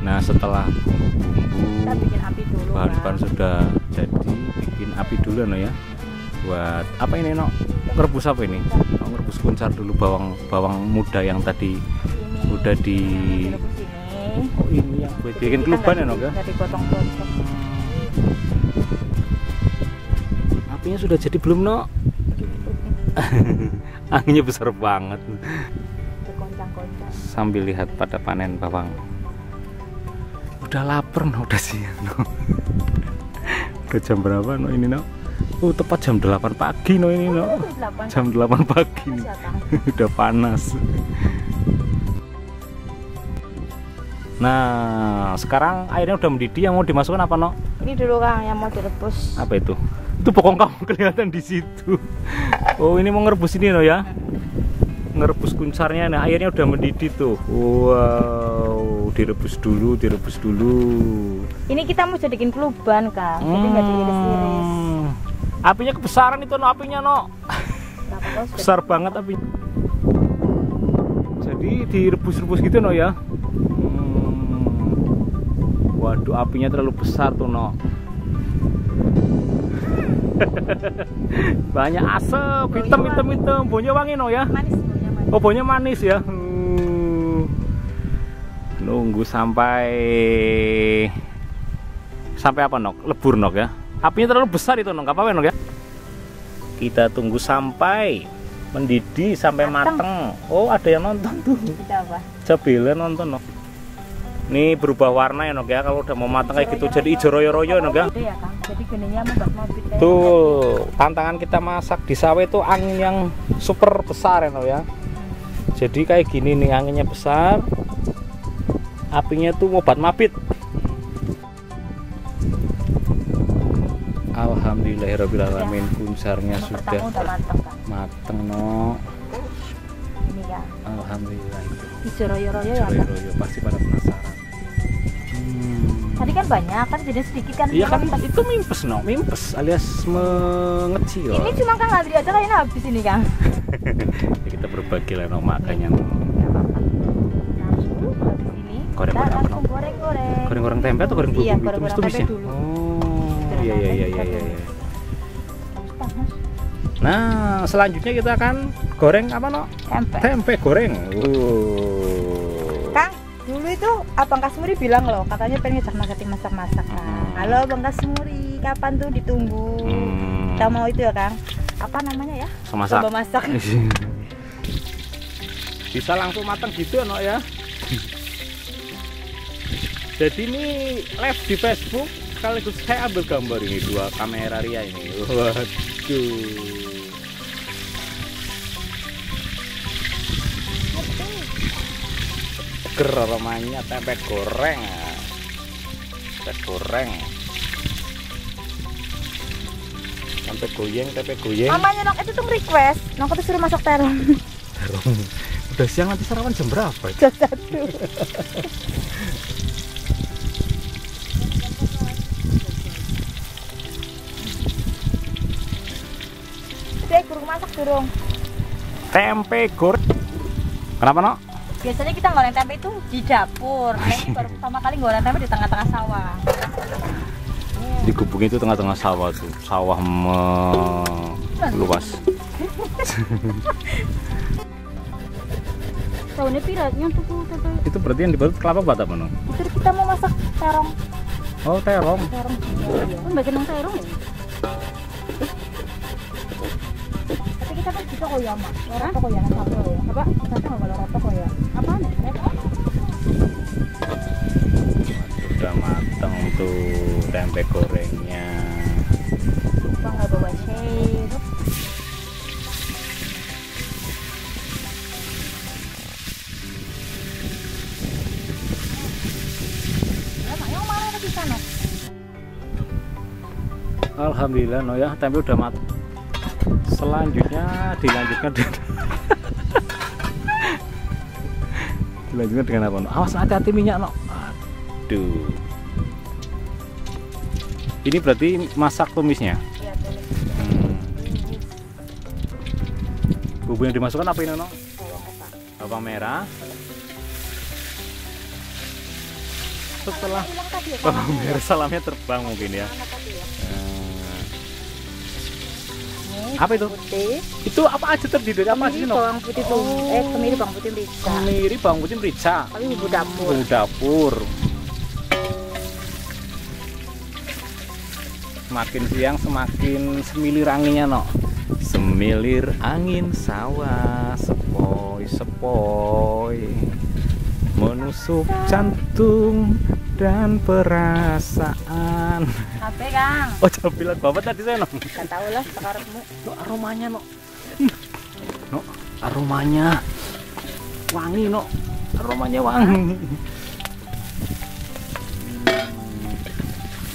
Nah setelah bumbu bahan-bahan sudah jadi bikin api dulu no ya. Buat apa ini no ngerebus apa ini? Oh, ngerebus kuncar dulu bawang bawang muda yang tadi Ini. udah di ini. oh ini yang buat bikin Kita keluban ya no ya? apinya sudah jadi belum no anginnya besar banget. Sambil lihat pada panen bawang udah lapar no udah siang no udah jam berapa no ini no oh tepat jam 8 pagi no ini no delapan. jam 8 pagi nih. Siapa? udah panas. Nah sekarang airnya udah mendidih yang mau dimasukkan apa no Ini dulu Kang yang mau direbus. apa itu? Itu pokok kamu kelihatan di situ. Oh ini mau ngerebus ini no ya? Ngerebus kuncarnya nah airnya udah mendidih tuh. Wow direbus dulu direbus dulu Ini kita mau jadiin keluban Kang. Jadi nggak diiris-iris. Hmm. apinya kebesaran itu no apinya no besar banget apinya jadi direbus-rebus gitu no ya Hmm. waduh apinya terlalu besar tuh no banyak asap hitam hitam hitam baunya wangi no ya manis baunya manis. oh baunya manis ya Hmm. Nunggu sampai sampai apa nok? Lebur nok ya? Apinya terlalu besar itu nok. Apa apa nok ya? Kita tunggu sampai mendidih sampai Mateng. mateng. Oh ada yang nonton tuh. Kita apa? Jabila nonton nok. Ini berubah warna ya nok ya? Kalau udah mau matang kayak gitu jadi hijau royo-royo nok ya? Ya. Jadi kayak Tuh, tantangan kita masak di sawah itu angin yang super besar ya, Nok, ya. Jadi kayak gini nih anginnya besar. Apinya tuh obat mabit. Alhamdulillahirobbilalamin kuncarnya Yang sudah udah mateng no. Ini ya. Alhamdulillah itu. Hijau royo-royo ya pasti pada penasaran. Hmm. Tadi kan banyak kan jadi sedikit kan. Iya kan Kalau itu mimpes no, mimpes alias mengecil. Ini cuma Kang ngantri aja kayaknya habis ini Kang. Ya, kita berbagi lah no makanya. Nah, dulu habis ini Goreng kita langsung goreng-goreng. Goreng-goreng tempe atau goreng bumbu Iya, itu goreng-goreng tumis tempe ya? dulu. Oh, iya iya iya iya iya. iya. Panas. Nah, selanjutnya kita akan goreng apa no? Tempe. Tempe goreng. Uh. Kang, dulu itu Abang Kasmuri bilang loh, katanya pengen ngejak marketing masak-masak Kang. Hmm. Halo Bang Kasmuri, kapan tuh ditunggu? Hmm. Kita mau itu ya Kang. Apa namanya ya? Semasak. Coba masak. Bisa langsung matang gitu no ya. Jadi ini live di Facebook sekaligus saya ambil gambar ini dua kamera Ria ini. Waduh. Seger aromanya tempe goreng. Tempe goreng. Tempe goyeng, tempe goyeng. Mamanya Nok itu tuh request, Nok tuh suruh masak terong. Udah siang nanti sarapan jam berapa? Jam satu. Dek, kurang masak durung. Tempe goreng. Kenapa no? Biasanya kita goreng tempe itu di dapur. Ini baru pertama kali goreng tempe di tengah-tengah sawah. Di gubuk itu tengah-tengah sawah tuh, sawah meluas. Tahunnya piratnya tuh. Itu berarti yang dibalut kelapa bata mana? Itu kita mau masak terong. Oh terong. Terong. Bagian yang terong ya. Kok ya, Mak. Roto kok ya, satu ya. Apa? Satu nggak kalau roto kok ya. Apaan ya? Udah mateng tuh tempe gorengnya. Lupa nggak bawa sana? Alhamdulillah no ya tempe udah mateng. Selanjutnya dilanjutkan dengan dilanjutkan dengan apa? Awas hati-hati minyak no. Aduh. Ini berarti masak tumisnya. Iya. Hmm. Bumbu yang dimasukkan apa ini, no? Bawang merah. setelah ya bawang merah salamnya terbang mungkin ya ya? Apa itu? putih. Itu apa aja terdiri? Dari apa sih no bawang putih tuh eh kemiri bawang putih bisa kemiri bawang putih merica. Tapi bumbu dapur. Bumbu dapur. Semakin siang semakin semilir anginnya no semilir angin sawah sepoi sepoi. Menusuk jantung dan perasaan. Apa kang? Oh jampilan bapak tadi saya no gak tahu lah sekarangmu. No aromanya no no aromanya. Wangi no aromanya wangi.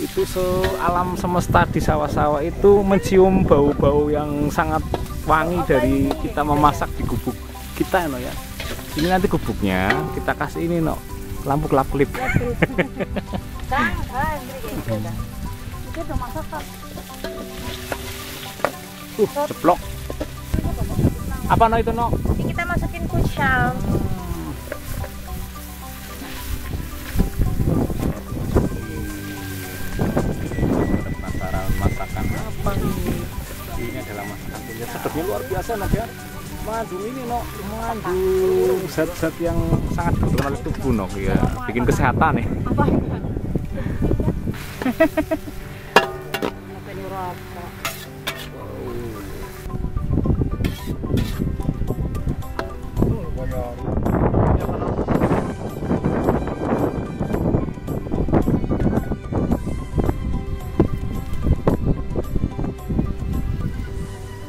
Itu se alam semesta di sawah-sawah itu mencium bau-bau yang sangat wangi dari kita memasak di gubuk kita no ya. Ini nanti gubuknya kita kasih ini no lampu kelap kelip kang uh ceplok apa no itu no ini kita masukin penasaran masakan apa ini ini adalah masakan kuliner sedapnya luar biasa nak ya. Madu ini no mengandung zat-zat yang sangat berguna oleh tubuh ya. Bikin kesehatan ya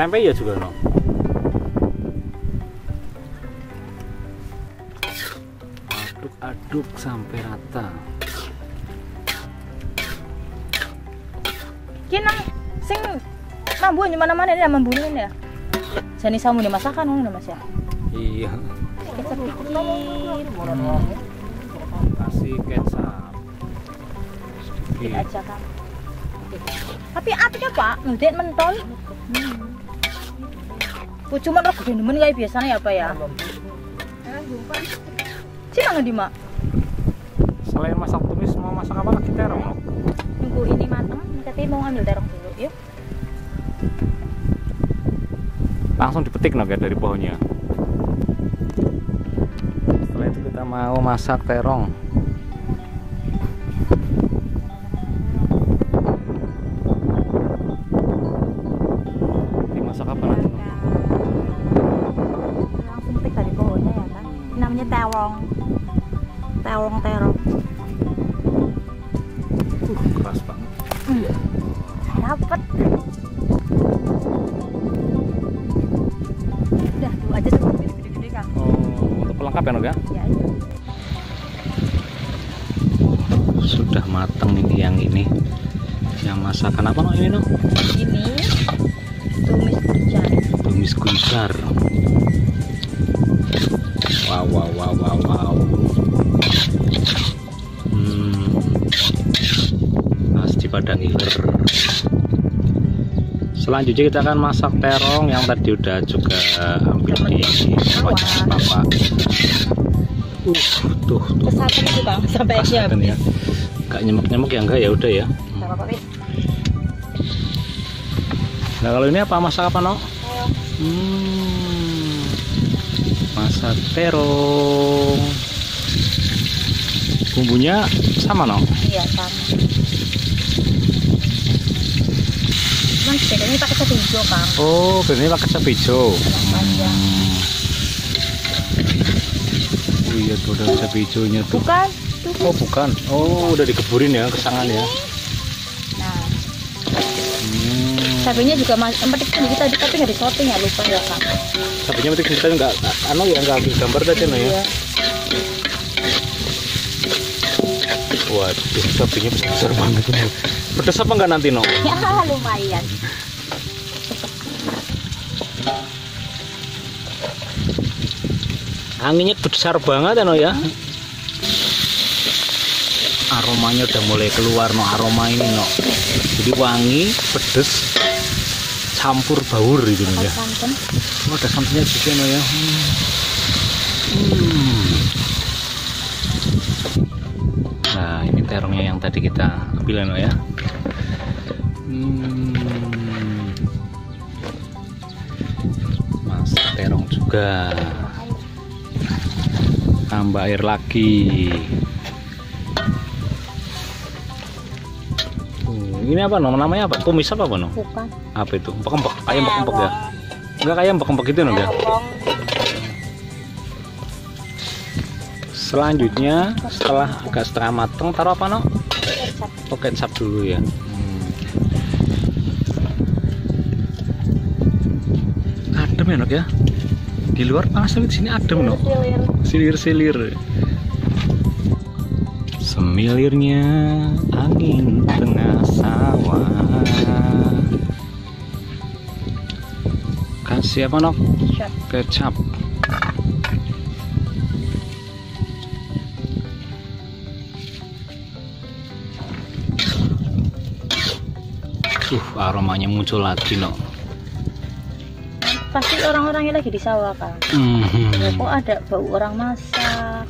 tempe ya juga no aduk-aduk sampai rata Kini sing mambu mana mana ini mambuin ya. Jani samu di masakan ngono Mas ya. iya kasih kecap Dikit sedikit aja kan. Tapi apinya Pak, ngedek mentol. Hmm. cuma demen kayak biasanya ya Pak ya. Cina nggak di mak? Selain masak tumis mau masak apa lagi terong no? Nunggu ini matang, tapi mau ngambil terong dulu, yuk. langsung dipetik guys dari pohonnya setelah itu kita mau masak terong banget Dapat. Udah, dua aja cukup gede-gede Kang. oh, untuk pelengkap ya no ya Ya aja. sudah matang ini yang ini yang masakan apa no ini no Ini tumis kucing. tumis kuncar wow wow wow wow wow padang iler selanjutnya kita akan masak terong yang tadi udah juga ambil di pohonnya bapak uh tuh tuh Kesaten itu sampai ya gak nyemek nyemek ya enggak ya udah ya nah kalau ini apa masak apa no. Hmm, masak terong. Bumbunya sama no? Iya, sama. Cuman bedanya pakai cabai hijau, Kang. Oh, biasanya pakai cabai hijau. Panjang. Oh iya tuh ada cabai hijaunya tuh. Bukan, tuh. Oh bukan. Oh udah dikeburin ya kesangan ya. Nah, Hmm. cabainya juga petik sedikit tadi tapi nggak disorting ya lupa ya kang Cabainya penting kita nggak anu ya nggak ambil gambar tadi no ya. Iya. Waduh cabainya besar, besar banget ini. Pedas apa nggak nanti no? ya lumayan anginnya besar banget ya no ya aromanya udah mulai keluar no aroma ini no jadi wangi pedes campur baur gitu no ya oh, ada santannya juga no ya hmm. Hmm. Terongnya yang tadi kita ambil no ya. Hmm. Masak terong juga. Tambah air lagi. Hmm, ini apa no? Namanya apa? Kumis apa apa no? Bukan. Apa itu? Empek-empek. Kayak empek-empek ya? Enggak kayak empek-empek itu no ya? Selanjutnya setelah agak setengah mateng taruh apa no? Oh kecap dulu ya. Hmm. Adem ya nok ya. Di luar panas tapi di sini adem no. Silir-silir. Semilirnya angin tengah sawah. Kasih apa nok? Kecap. Aromanya muncul lagi no. Pasti orang-orangnya lagi di sawah kan. Mhm. Ya, kok ada bau orang masak.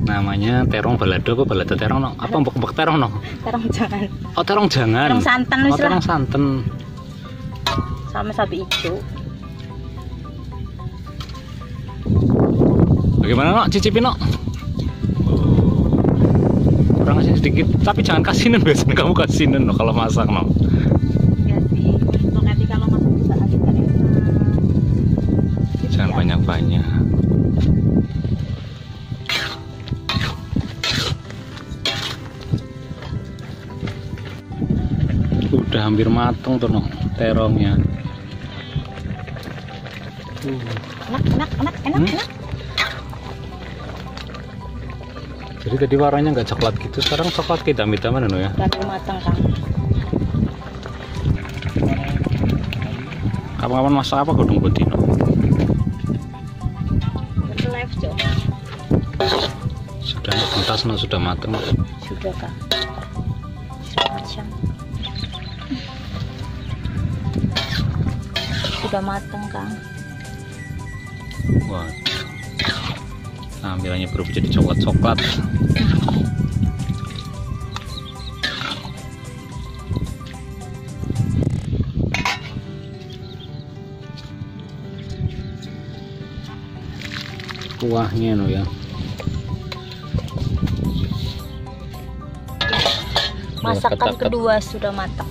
Namanya terong balado apa balado terong no? Apa empuk-empuk terong no? Sekarang jangan. Oh terong jangan. Terong santan Oh lah. terong santen. Sama sapi hijau. Bagaimana no? Cicipin no? Kurang asin sedikit, tapi jangan kasinin biasanya kamu kasinin no kalau masak no. Ya agak enak. Jangan Ya. banyak-banyak. Udah hampir mateng tuh no, terongnya. Uh, Enak, enak, enak, enak, Hmm? enak. Jadi tadi warnanya nggak coklat gitu, sekarang coklat hitam-hitam no ya. Dan matang kan. Kapan-kapan masak apa godong? Live Jo. Sudah entas no, sudah mateng. no. Sudah kak. Sudah macam. Sudah matang kang. Wah. Tampilannya berubah jadi coklat-coklat. Kuahnya no ya. Masakan kedua sudah matang.